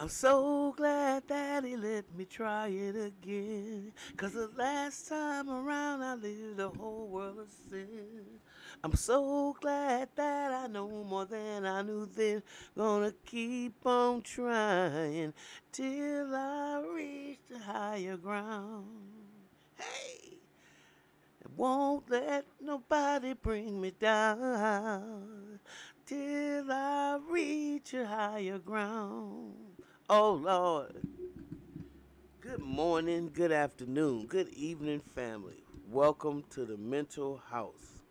I'm so glad that he let me try it again. Cause the last time around I lived a whole world of sin. I'm so glad that I know more than I knew then. Gonna keep on trying till I reach the higher ground. Hey! Won't let nobody bring me down till I reach a higher ground. Oh Lord. Good morning, good afternoon, good evening, family. Welcome to the Mental House.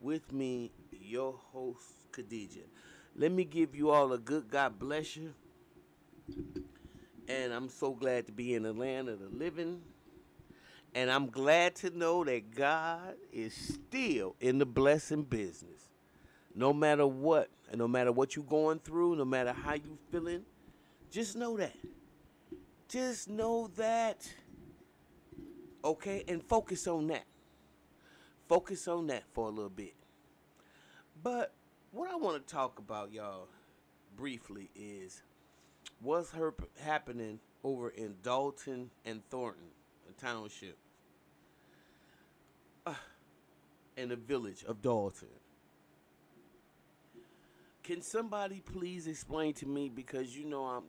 With me, your host, Khadijah. Let me give you all a good God bless you. And I'm so glad to be in the land of the living. And I'm glad to know that God is still in the blessing business. No matter what, and no matter what you're going through, no matter how you feeling, just know that. Just know that. Okay, and focus on that. Focus on that for a little bit. But what I want to talk about, y'all, briefly is what's her happening over in Dolton and Thornton, a township in the village of Dolton. Can somebody please explain to me because you know I'm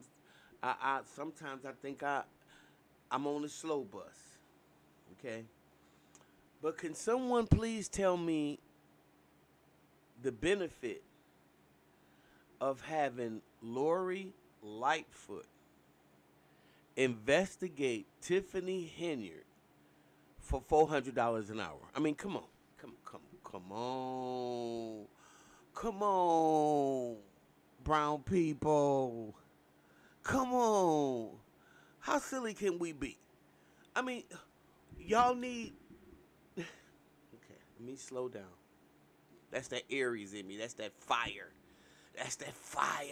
I, I sometimes I think I I'm on a slow bus. Okay? But can someone please tell me the benefit of having Lori Lightfoot investigate Tiffany Henyard for four hundred dollars an hour. I mean, come on, come, come, come on, come on, brown people, come on. How silly can we be? I mean, y'all need. okay, let me slow down. That's that Aries in me. That's that fire. That's that fire.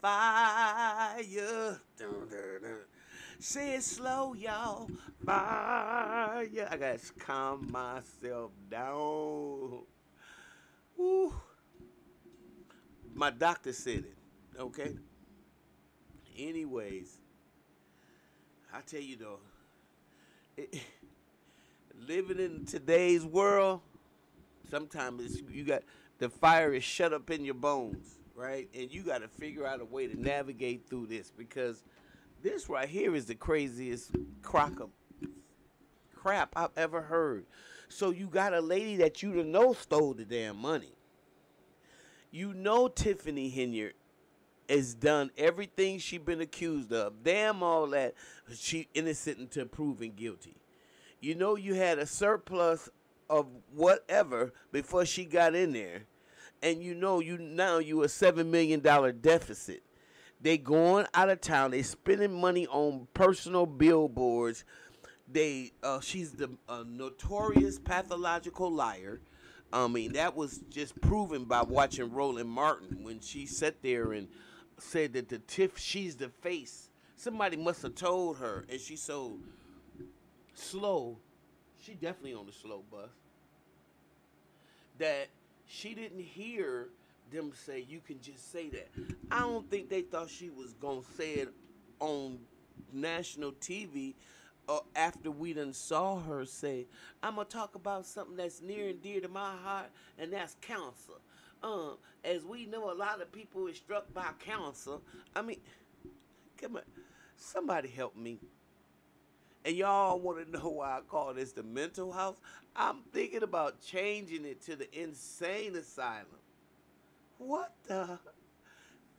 Fire. Dun, dun, dun. Say it slow, y'all. Fire. I gotta calm myself down. Woo. My doctor said it. Okay. Anyways, I tell you though, it, living in today's world, sometimes you got the fire is shut up in your bones, right? And you got to figure out a way to navigate through this because this right here is the craziest crock of crap I've ever heard. So you got a lady that you know stole the damn money. You know Tiffany Henyard has done everything she been accused of. Damn all that she innocent until proven guilty. You know you had a surplus of whatever before she got in there. And you know you now you a seven million dollar deficit. They going out of town. They spending money on personal billboards. They uh, she's the notorious pathological liar. I mean that was just proven by watching Roland Martin when she sat there and said that the Tiff she's the face. Somebody must have told her, and she's so slow. She definitely on the slow bus. That she didn't hear them say you can just say that. I don't think they thought she was gonna say it on national TV uh, after we done saw her say, I'm gonna talk about something that's near and dear to my heart, and that's cancer. Um, as we know, a lot of people are struck by cancer. I mean, come on, somebody help me. And y'all want to know why I call this the mental house? I'm thinking about changing it to the insane asylum. What the?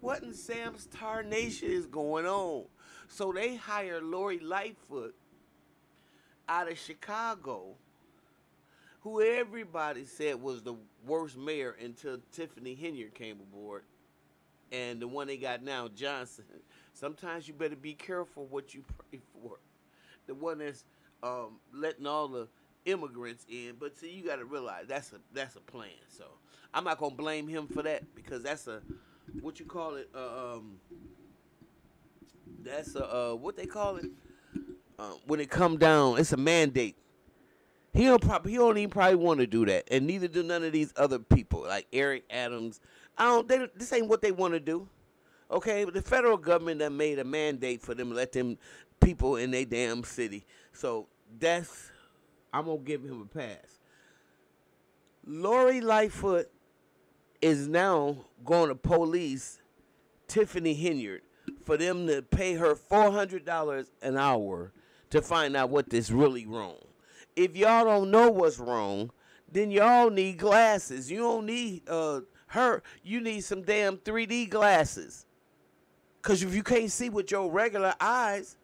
What in Sam's tarnation is going on? So they hire Lori Lightfoot out of Chicago, who everybody said was the worst mayor until Tiffany Henyard came aboard. And the one they got now, Johnson. Sometimes you better be careful what you pray for. The one that's um, letting all the immigrants in, but see, you got to realize that's a that's a plan. So I'm not gonna blame him for that because that's a what you call it. Uh, um, that's a uh, what they call it uh, when it come down. It's a mandate. He don't probably he don't even probably want to do that, and neither do none of these other people like Eric Adams. I don't. They, this ain't what they want to do. Okay, but the federal government that made a mandate for them let them people in their damn city. So that's I'm gonna give him a pass. Lori Lightfoot is now going to police Tiffany Henyard for them to pay her four hundred dollars an hour to find out what is really wrong. If y'all don't know what's wrong, then y'all need glasses. You don't need uh her. You need some damn 3D glasses. Cause if you can't see with your regular eyes,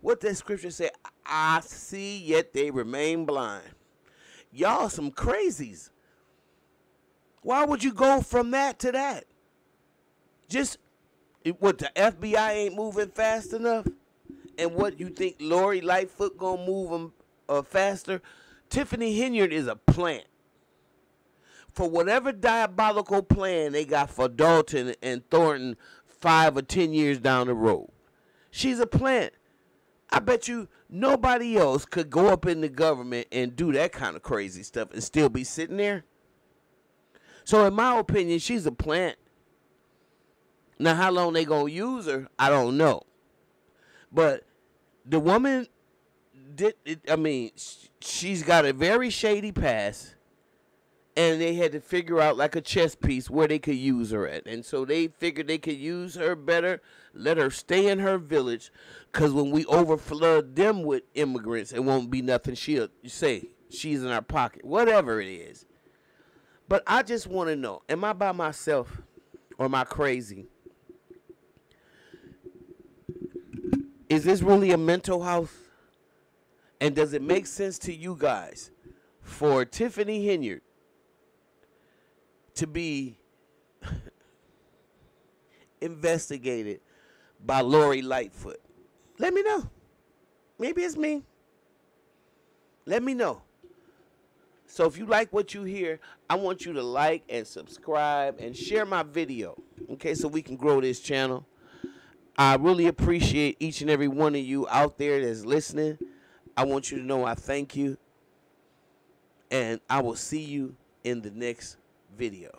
what that scripture say, I see yet they remain blind. Y'all some crazies. Why would you go from that to that? Just what the FBI ain't moving fast enough, and what you think Lori Lightfoot gonna move them uh, faster? Tiffany Henyard is a plant. For whatever diabolical plan they got for Dolton and Thornton five or ten years down the road, she's a plant. I bet you nobody else could go up in the government and do that kind of crazy stuff and still be sitting there. So in my opinion, she's a plant. Now how long they gonna use her, I don't know. But the woman did it, I mean, she's got a very shady past and they had to figure out like a chess piece where they could use her at. And so they figured they could use her better, let her stay in her village, because when we overflood them with immigrants, it won't be nothing she'll say. She's in our pocket, whatever it is. But I just want to know am I by myself or am I crazy? Is this really a mental health? And does it make sense to you guys for Tiffany Henyard to be investigated by Lori Lightfoot? Let me know. Maybe it's me. Let me know. So if you like what you hear, I want you to like and subscribe and share my video. Okay, so we can grow this channel. I really appreciate each and every one of you out there that's listening. I want you to know I thank you. And I will see you in the next video.